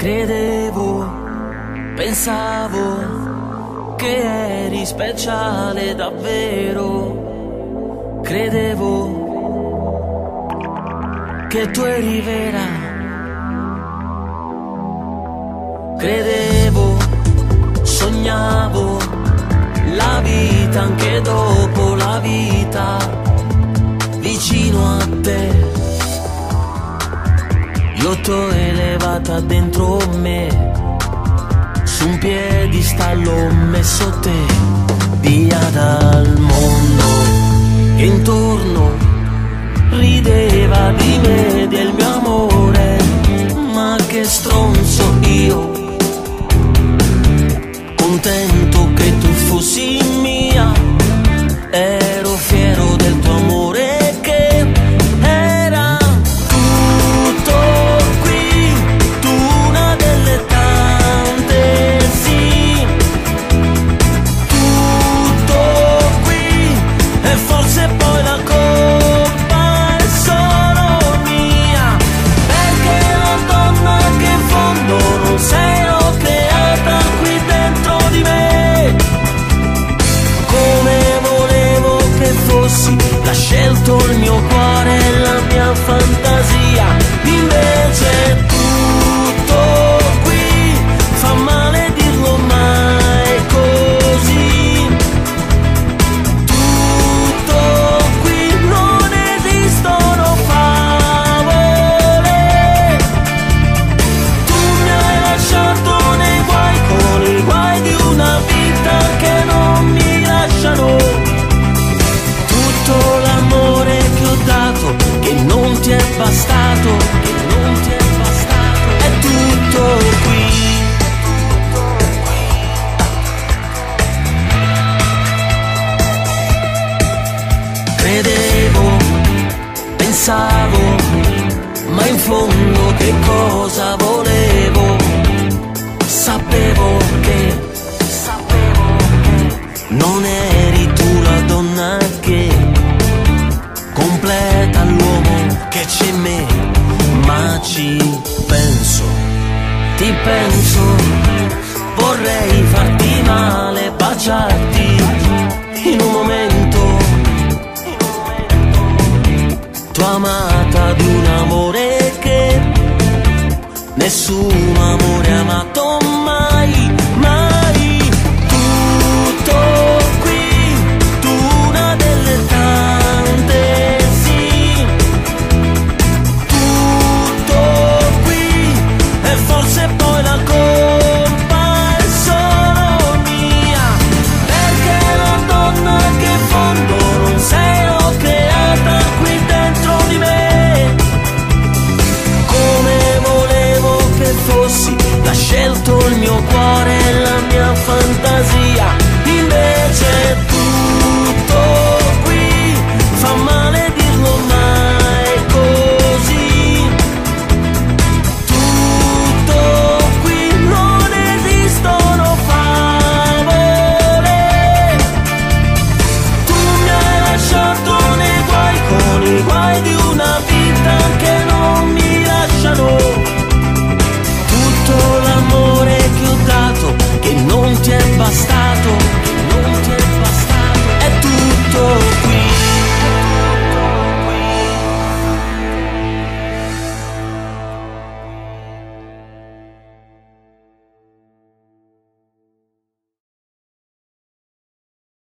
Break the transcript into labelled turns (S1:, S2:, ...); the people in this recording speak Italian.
S1: Credevo, pensavo che eri speciale davvero. Credevo che tu eri vera. Credevo, sognavo la vita anche dopo la vita vicino a te. Io t'ho elevata dentro me, su un piedistallo ho messo te, via dal mondo che intorno rideva di me, del mio amore, ma che stronzo io, contento che tu fossi mia, ero l'ha scelto il mio cuore Credevo, pensavo, ma in fondo che cosa volevo? Sapevo che, sapevo che non eri tu la donna che completa l'uomo che c'è in me, ma ci penso, ti penso, tua amata di un amore che nessun amore amato